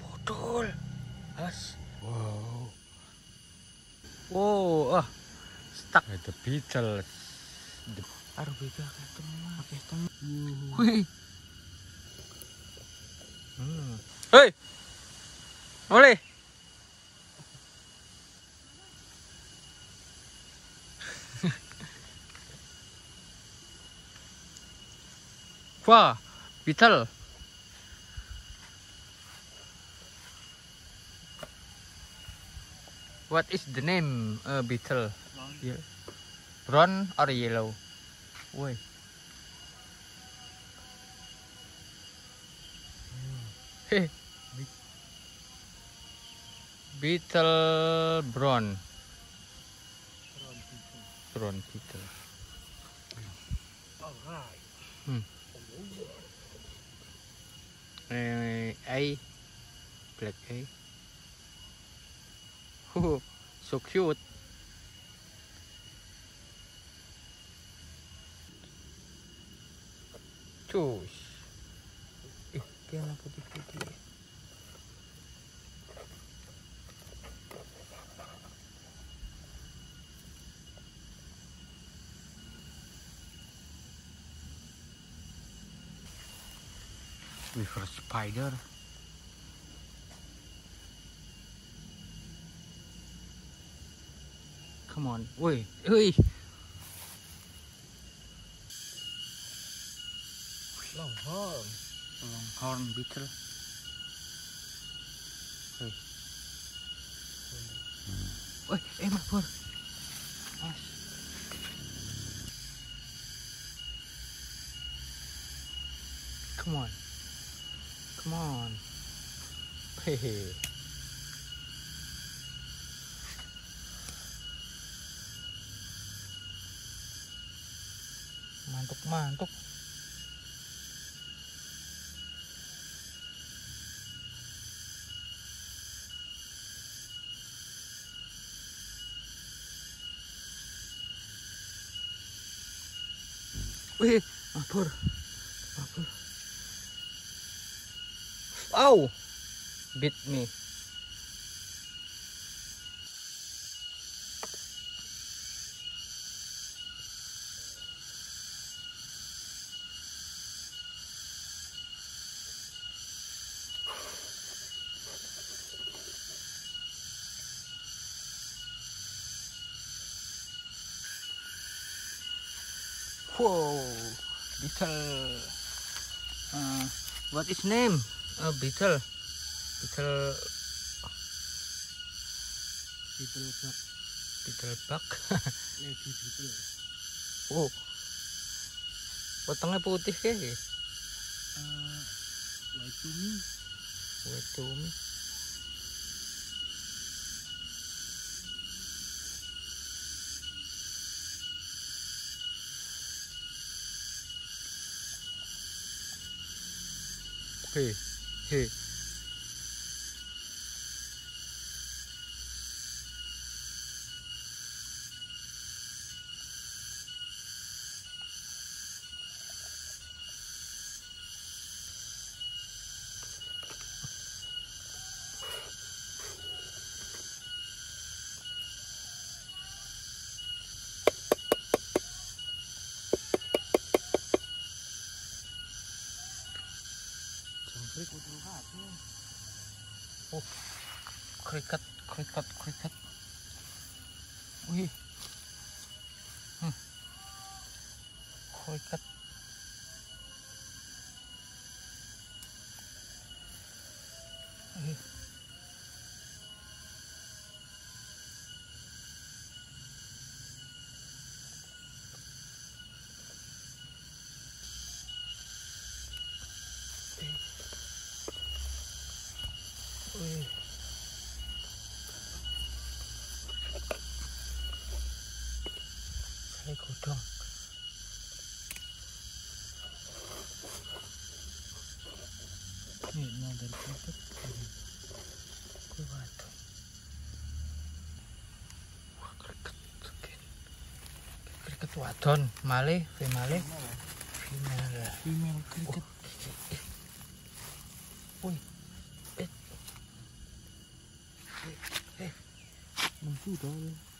Bodol. As. Wow. Wow, ah. Stuck. The Beatles. The... Aduh beda temen, kayak temen. Wih. Hmm. Hei. Oleh. Wah, Beetle. What is the name uh, beetle? Yeah. Brown or yellow? Heh. Beetle brown. Brown beetle. Hmm. Eh, A. Black A. So cute. Cus. Ih, anak putih-putih. River spider. Come on. Woi, woi. Longhorn. Longhorn beetle. Woi. Woi, eh mabur. Mas. Come on. Come on. Hehe. Mantuk mantuk. Wih, mabur. Mabur. Ow! Bit me. Whoa, beetle. Uh, what is name? Uh, beetle. Beetle. Beetle bug. Beetle bug. Lady beetle. oh, potongnya putih kayak. Uh, white to me. Wait to me. Hey hey Jangkrik udah hati. Kriket, kriket, kriket. Wih. Hmm. Kriket. Kriket wadon, malih, fe malih. Female. Female kriket. Wih. Eh. Muncul dah.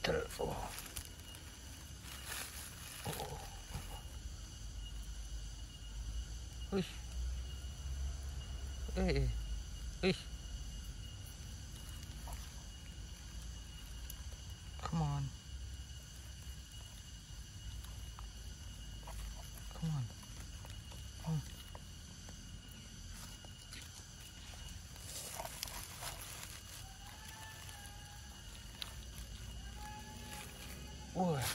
ってる。おおよしええ。Wow.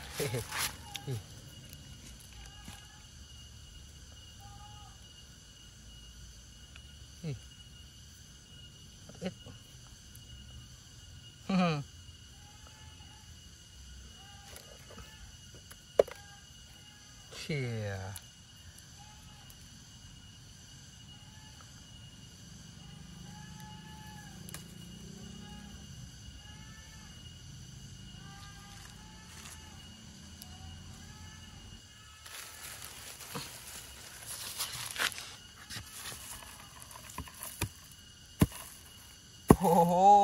Mm-hmm. Cheers. Oh.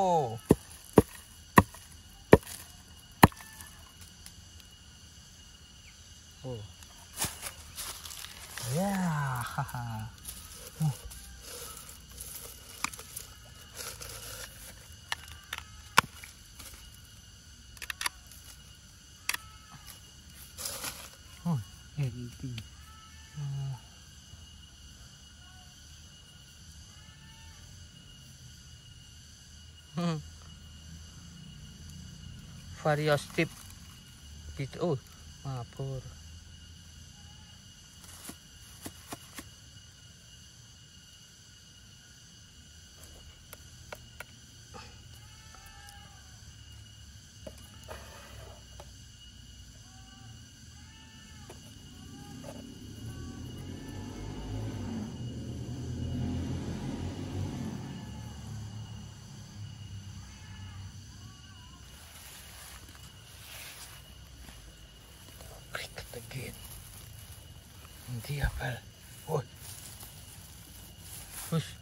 Hmm. Various tip gitu. Oh, mabur. gehen. Und die Appell. Hui. Husch.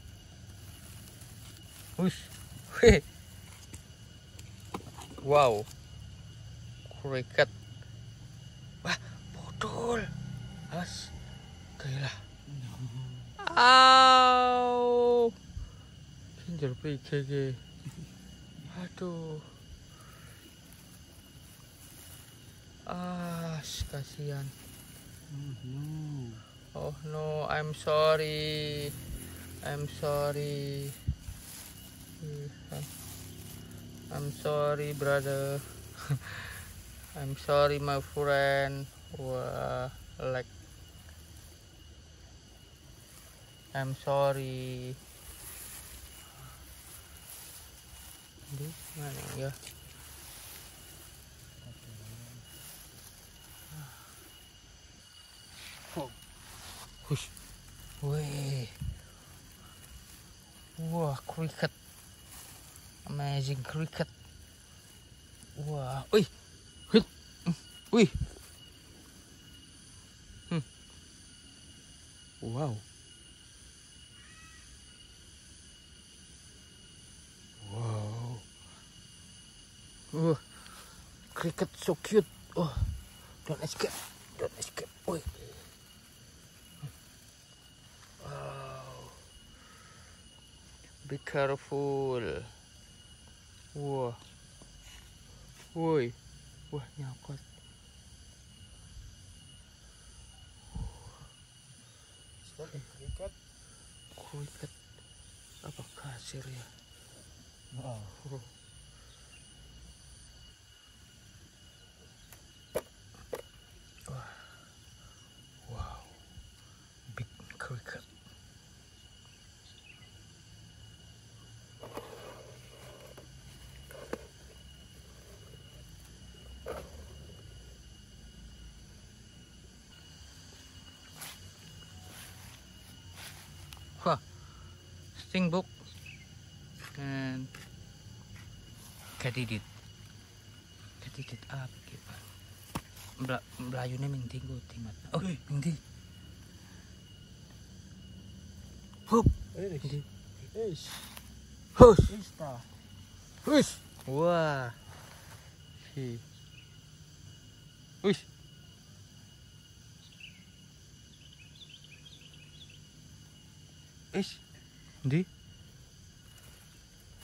Husch. Wow. Kriket. Wah, bodol. Alas. Gila. Au. Kinder pikir. Aduh. Kasihan. Oh mm-hmm. no. Oh no, I'm sorry. I'm sorry. I'm sorry, brother. I'm sorry, my friend. Wah, like. I'm sorry. Di mana ya? Hush. Wih. Wah, cricket. Amazing cricket. Wih. Hit. Wih. Hmm. Wow. Wow. Uh, cricket so cute. Oh, don't escape. Don't escape. Wih. Be careful. Wah. Woi. Wah, nyangkut. Cricket? kriket apa kasir ya. Oh. Wah. wow big cricket Wah, stingbok and katidit katidit apa gitu Mela melayunya mingti gue timat? Oh mingti hup. Mingti Eish. hus Eish ta. hus wah. Si hus Ish, đi.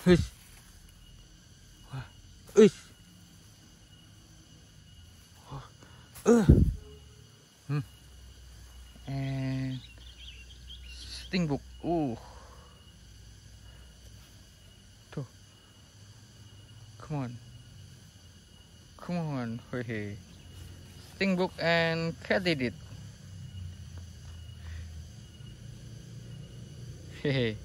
Hít. Hít. Ừ. And sting book ooh to come on. Come on. Hey hey sting book and cat did hey hey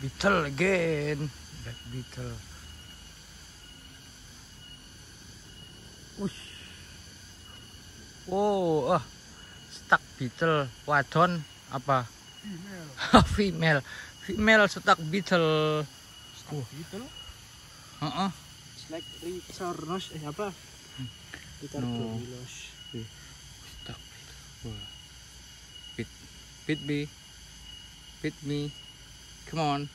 beetle again. Black beetle. Ush. Wow, ah, stuck beetle wadon apa? Female. Female, female stuck beetle. Stuck beetle. Heeh. It's like Richardos. Eh apa? Richardos. Stuck beetle. Wah. Beat, beat me, beat me. Come on.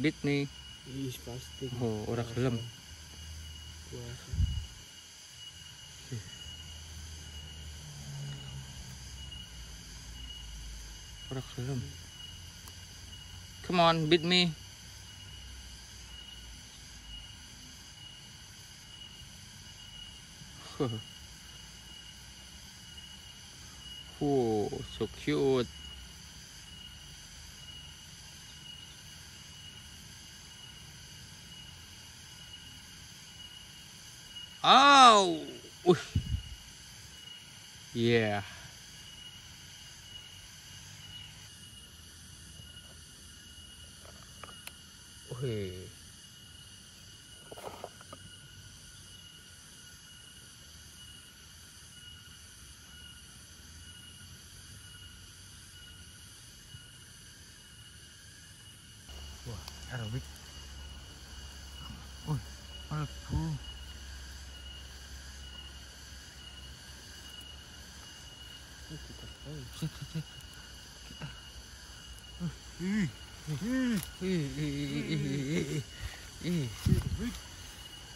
Disney. He's fasting. Oh, orang kelam. Puasa. Orang kelam. Come on, beat me. Whoa, so cute. Yeah. Okay.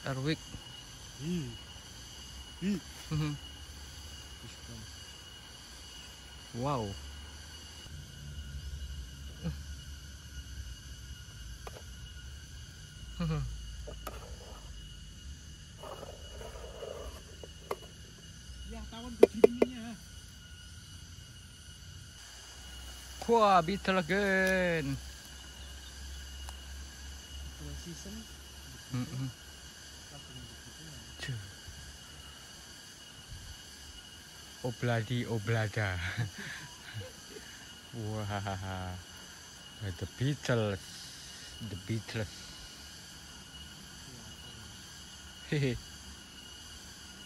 Erwik. wow. Mm-hmm. Wah, beetle again. Season. Obladi oblada. Wah. The Beatles. The Beatles. Hehe.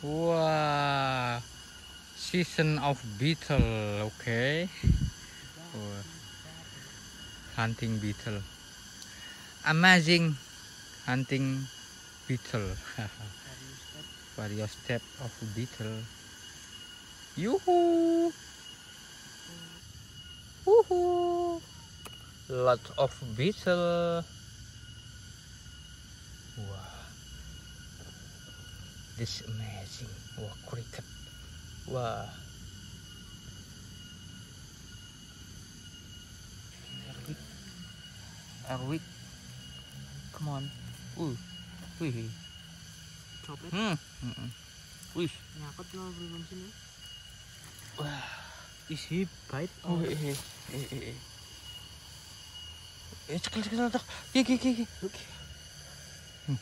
Wah. Season of beetle, okay. or hunting beetle amazing hunting beetle various step of beetle yoo-hoo Woohoo! Lot of beetle. Wow. This amazing. Wow, cricket. Wow. Erwin. Come on. Uh. Wih. Copet Hmm. Mm-mm. Wih. nyakot lo belum sini. Wah. Is he bite Oh, or eh, eh, eh, eh, eh. Eh, cekal, cekal, cekal. Ki, ki, ki, ki. Oke. Hmm.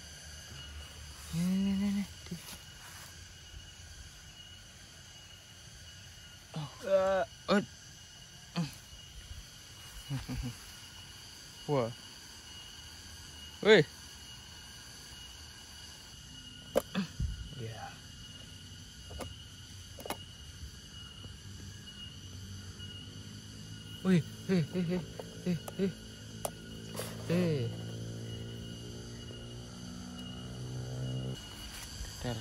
Ini, ini. Di- Oh. Oh. Wah. Wih. Ya. Wih, eh, eh, eh, eh, eh. Eh. Ter.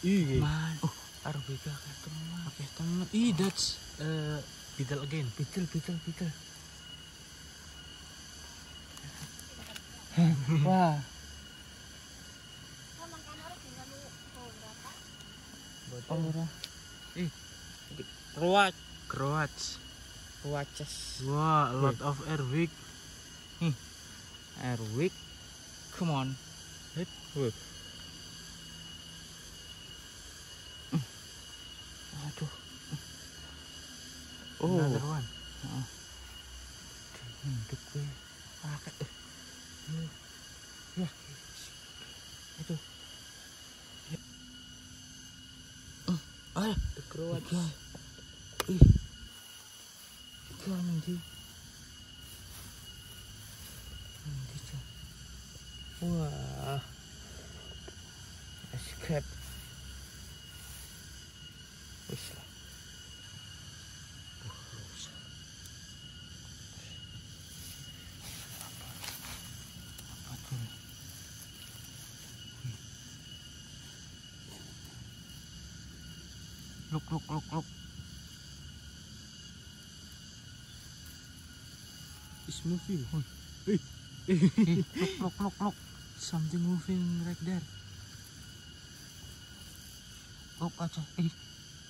Ih, Man. Oh, Arbika ketemu. Oke, teman. Ih, that's uh, beetle again. Pitel, pitel, pitel. Wah. Oh. Roach. Roach. Watches. Wah, a lot of airwick. Airwick. Come on. Hit. Aduh. Oh. Another one. Hidup gue. Pakai. Ya. Ya. Itu. Ya. Ah, Croat. Tiga. Ih. Nanti Cak. Wah. Escape. Wis lah. Uh, rusak. Apa? Apa tuh? Wih. Look, look, look. It's moving. Eh, look, look, look, look. Something moving right there. Look aja. Eh.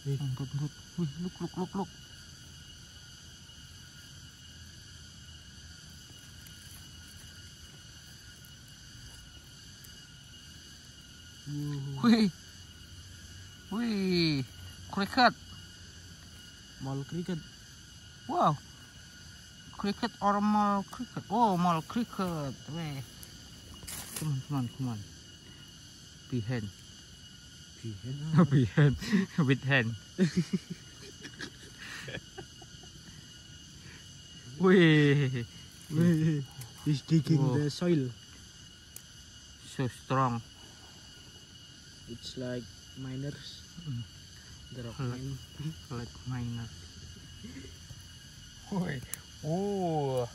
Nundut, nundut. Wih, look, look, look, look. Wih. Cricket. Mall cricket. Wow. Cricket or mall cricket? Oh, mall cricket. Weh. Come on, come on, come on. Behind. Behind. Behind. With hand. Wih. Wait, He's digging Whoa. the soil. So strong. It's like miners. Mm. Hmm. mine. Like miner. Wih. Oh.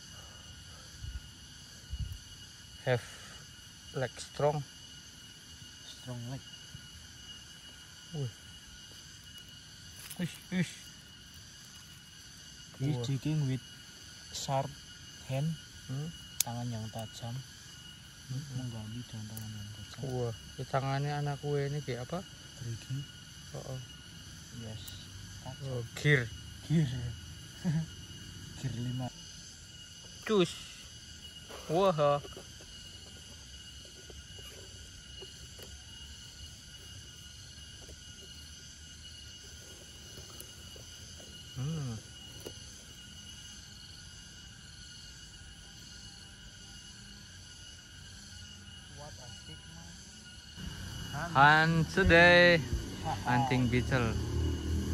Have leg strong. Strong leg. Wish, wish. He's digging with sharp hand. Hmm? Tangan yang tajam. Menggali dengan tangan yang tajam. Wah, di tangannya anak kue ini kayak apa? Rigging. Oh, oh. Yes. Tajam. oh gear. Gear. Gear 5. Cus. Wah. Hmm. What a big Hunt today. Hunting beetle.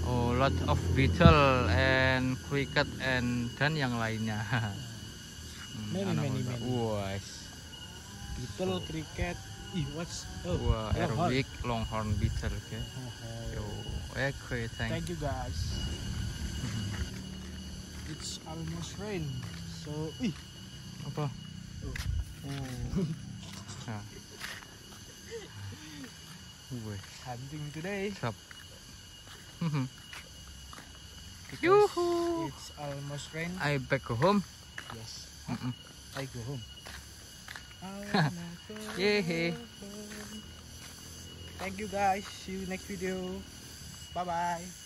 Oh, lot of beetle and cricket and dan yang lainnya. Hmm, Many, many, muda. many. Wah, Beetle, cricket. Ih, what's... Oh, wah, aerobic longhorn beetle. Yo, Oh, okay, thank. Thank you guys. It's almost rain. So, ih, Apa? Oh. Oh. Nah. Hunting today. Siap. Because Yuhu. It's almost rain. I back home. Yes. Mm-mm. I go home. I wanna go Yehe. home. thank you guys see you next video bye bye